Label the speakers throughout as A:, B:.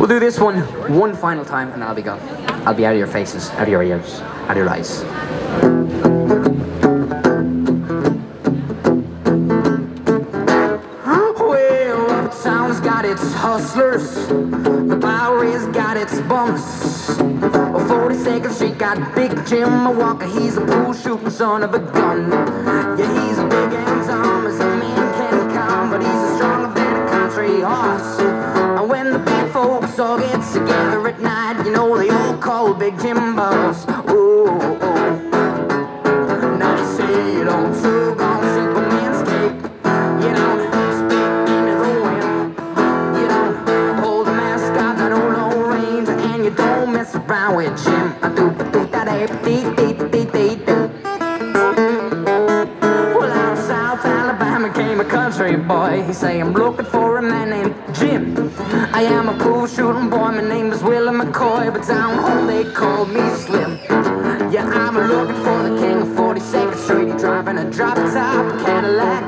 A: We'll do this one one final time and I'll be gone. I'll be out of your faces, out of your ears, out of your eyes. Well, Uptown's got its hustlers, the Bowery's got its bumps. 42nd Street got Big Jim Walker, he's a pool shooting son of a gun. Yeah, he's a big and dumb as a man all together at night, you know they all call Big Jim Boss. Ooh, ooh. Now they say you don't tug on Superman's cape. You don't spit into the wind. You don't hold the mascot that old Lone Ranger, and you don't mess around with Jim. I do do that dee dee dee dee dee. Well, out of South Alabama came a country boy. He say I'm looking for a man. I am a pool shooting boy. My name is Willie McCoy, but down home they call me Slim. Yeah, I'm looking for the king of 42nd Street. Driving a drop top Cadillac.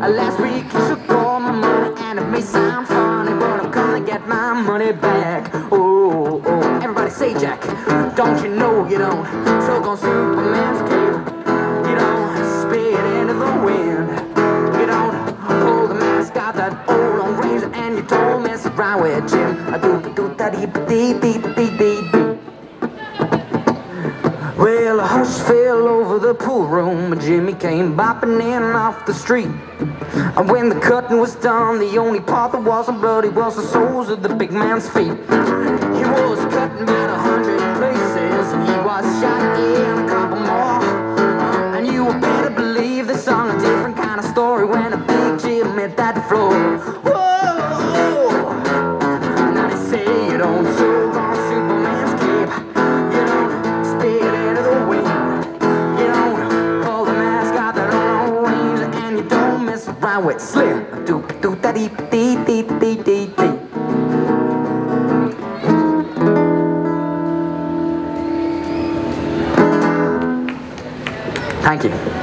A: Uh, last week he took all my money, and it may sound funny, but I'm gonna get my money back. Oh, oh, everybody say Jack. Don't you know you don't So on Superman's Jim. That dee dee dee dee. Well, a hush fell over the pool room. Jimmy came bopping in off the street. And when the cutting was done, the only part that wasn't bloody was the soles of the big man's feet. He was cutting about a hundred places, and he was shot in a couple more. And you better believe they sung a different kind of story when a big Jim hit that floor. Around with Slim. Do do da dee dee dee dee dee. Thank you.